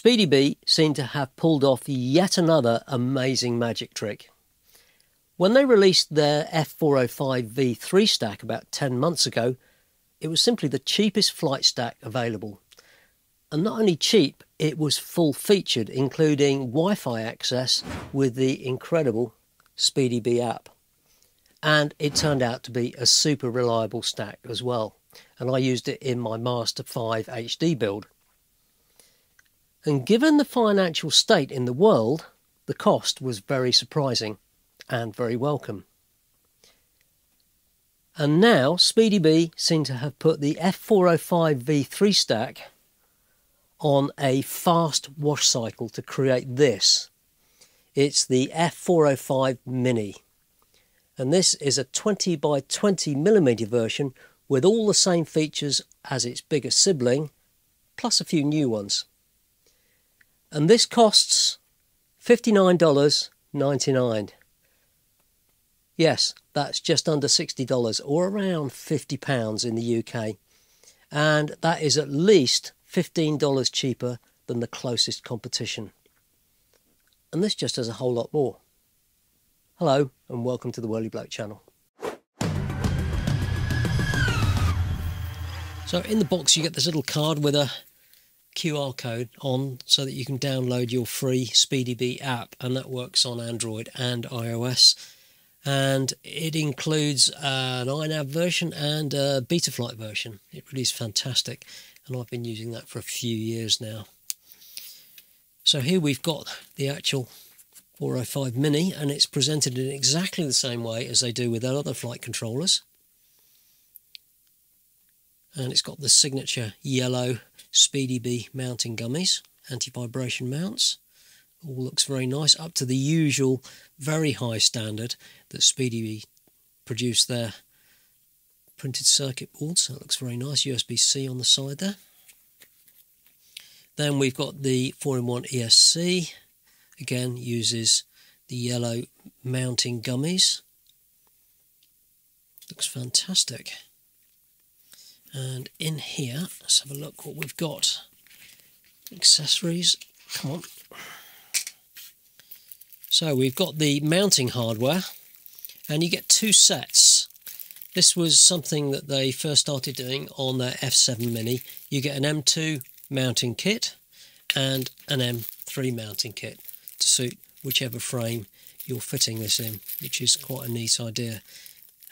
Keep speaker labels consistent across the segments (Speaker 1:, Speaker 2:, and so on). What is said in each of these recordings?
Speaker 1: SpeedyBee seem to have pulled off yet another amazing magic trick. When they released their F405 V3 stack about 10 months ago, it was simply the cheapest flight stack available. And not only cheap, it was full featured, including Wi Fi access with the incredible SpeedyBee app. And it turned out to be a super reliable stack as well. And I used it in my Master 5 HD build. And given the financial state in the world, the cost was very surprising and very welcome. And now SpeedyBee seem to have put the F405 V3 stack on a fast wash cycle to create this. It's the F405 Mini. And this is a 20 by 20 millimeter version with all the same features as its bigger sibling, plus a few new ones. And this costs $59.99. Yes, that's just under $60 or around £50 in the UK. And that is at least $15 cheaper than the closest competition. And this just has a whole lot more. Hello, and welcome to the Whirly Bloke channel. So, in the box, you get this little card with a QR code on so that you can download your free SpeedyBee app, and that works on Android and iOS and it includes uh, an iNav version and a Betaflight version. It really is fantastic, and I've been using that for a few years now. So here we've got the actual 405 Mini, and it's presented in exactly the same way as they do with their other flight controllers. And it's got the signature yellow SpeedyBee mounting gummies, anti-vibration mounts all looks very nice, up to the usual very high standard that SpeedyBee produced their printed circuit board, so it looks very nice. USB-C on the side there. Then we've got the 4-in-1 ESC, again uses the yellow mounting gummies. Looks fantastic. And in here, let's have a look what we've got. Accessories, come on. So we've got the mounting hardware and you get two sets. This was something that they first started doing on their F7 Mini. You get an M2 mounting kit and an M3 mounting kit to suit whichever frame you're fitting this in, which is quite a neat idea.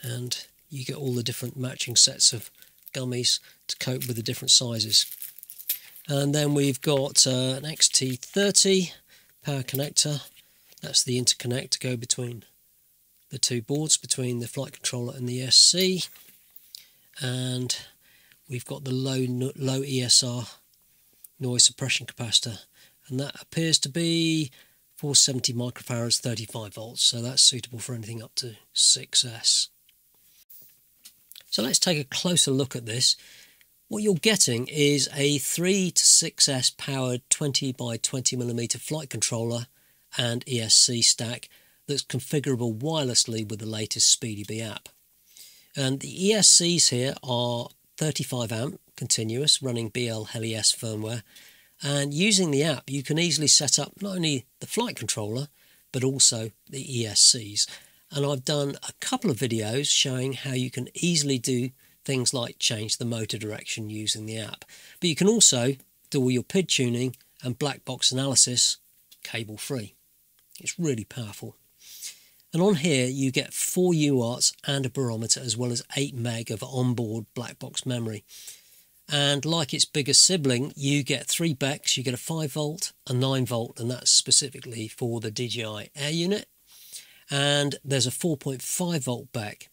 Speaker 1: And you get all the different matching sets of gummies to cope with the different sizes. And then we've got uh, an XT30 power connector that's the interconnect to go between the two boards, between the flight controller and the ESC. And we've got the low, low ESR noise suppression capacitor. And that appears to be 470 microfarads, 35 volts. So that's suitable for anything up to 6S. So let's take a closer look at this. What you're getting is a 3 to 6S powered 20 by 20 millimeter flight controller and ESC stack that's configurable wirelessly with the latest SpeedyBee app. And the ESCs here are 35 amp continuous running BL HeliS firmware and using the app you can easily set up not only the flight controller but also the ESCs and I've done a couple of videos showing how you can easily do things like change the motor direction using the app but you can also do all your PID tuning and black box analysis cable free. It's really powerful. And on here you get four UARTs and a barometer as well as 8 meg of onboard black box memory. And like its bigger sibling, you get three BECs. You get a 5 volt, a 9 volt, and that's specifically for the DJI Air unit. And there's a 4.5 volt BEC.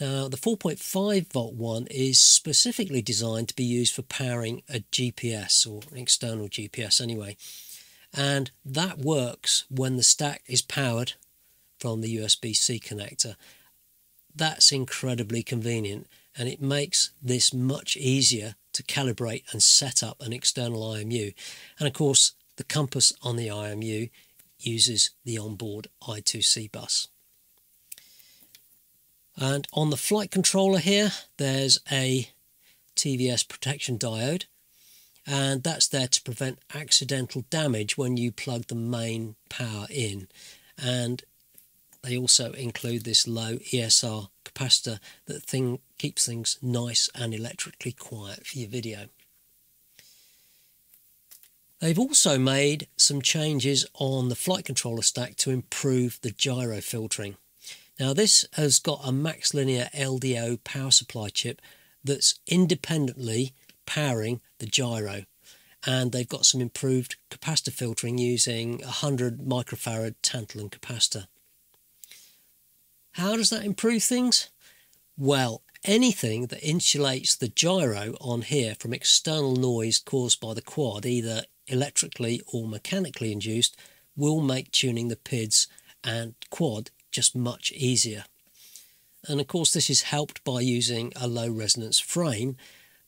Speaker 1: Now, the 4.5 volt one is specifically designed to be used for powering a GPS or an external GPS anyway and that works when the stack is powered from the USB-C connector. That's incredibly convenient and it makes this much easier to calibrate and set up an external IMU. And of course, the compass on the IMU uses the onboard I2C bus. And on the flight controller here, there's a TVS protection diode and that's there to prevent accidental damage when you plug the main power in and they also include this low ESR capacitor that thing keeps things nice and electrically quiet for your video. They've also made some changes on the flight controller stack to improve the gyro filtering. Now this has got a MaxLinear LDO power supply chip that's independently powering the gyro and they've got some improved capacitor filtering using 100 microfarad tantalum capacitor. How does that improve things? Well, anything that insulates the gyro on here from external noise caused by the quad, either electrically or mechanically induced, will make tuning the PIDs and quad just much easier. And of course, this is helped by using a low resonance frame,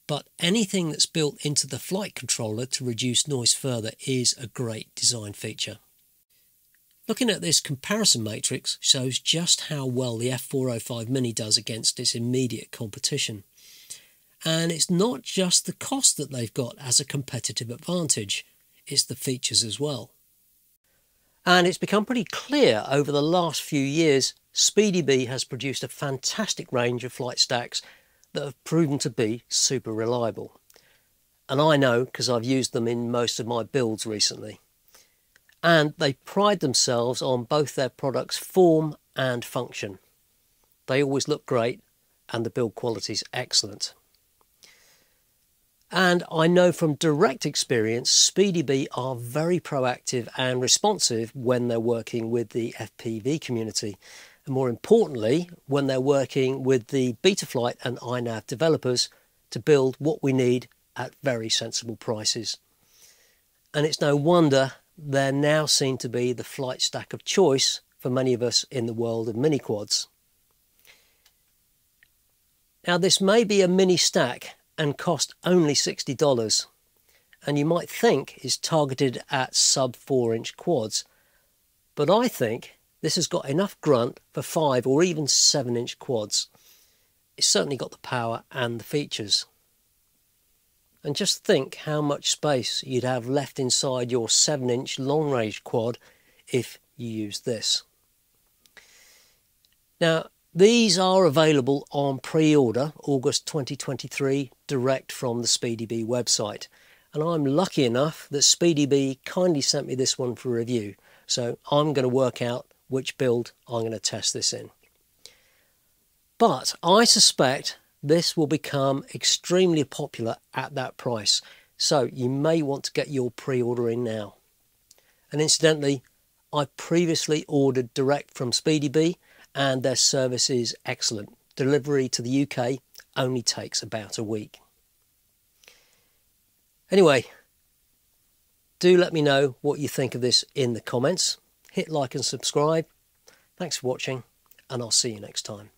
Speaker 1: but anything that's built into the flight controller to reduce noise further is a great design feature. Looking at this comparison matrix shows just how well the F405 Mini does against its immediate competition. And it's not just the cost that they've got as a competitive advantage, it's the features as well. And it's become pretty clear over the last few years, SpeedyBee has produced a fantastic range of flight stacks that have proven to be super reliable. And I know because I've used them in most of my builds recently and they pride themselves on both their products' form and function. They always look great and the build quality is excellent. And I know from direct experience, SpeedyBee are very proactive and responsive when they're working with the FPV community. And more importantly, when they're working with the Betaflight and iNav developers to build what we need at very sensible prices. And it's no wonder they're now seen to be the flight stack of choice for many of us in the world of mini quads. Now, this may be a mini stack and cost only $60, and you might think is targeted at sub 4 inch quads, but I think this has got enough grunt for 5 or even 7 inch quads. It's certainly got the power and the features. And just think how much space you'd have left inside your 7 inch long range quad if you use this. Now, these are available on pre order August 2023 direct from the SpeedyBee website. And I'm lucky enough that SpeedyBee kindly sent me this one for review. So I'm going to work out which build I'm going to test this in. But I suspect this will become extremely popular at that price. So you may want to get your pre-order in now. And incidentally, I previously ordered direct from SpeedyBee and their service is excellent. Delivery to the UK only takes about a week. Anyway, do let me know what you think of this in the comments. Hit like and subscribe. Thanks for watching and I'll see you next time.